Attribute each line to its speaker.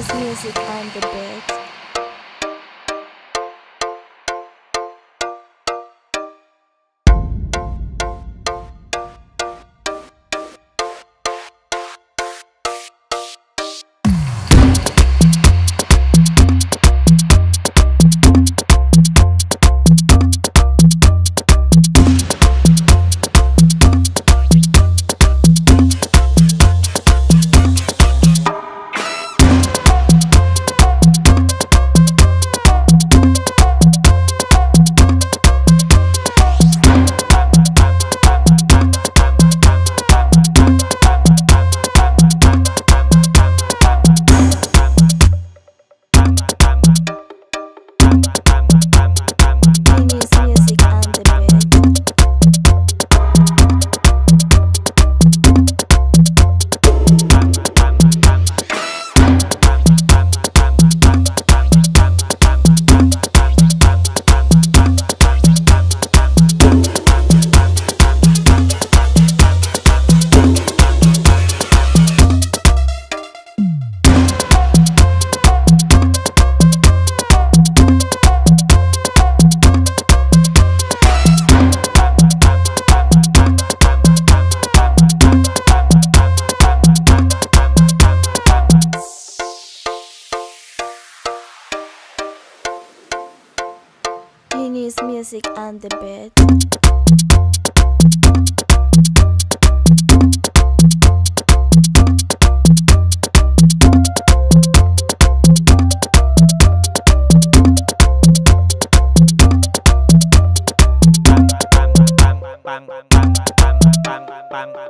Speaker 1: His music and the bed.
Speaker 2: Genius Music and the bed. Bang, bang, bang, bang, bang, bang, bang, bang, bang, bang, bang, bang.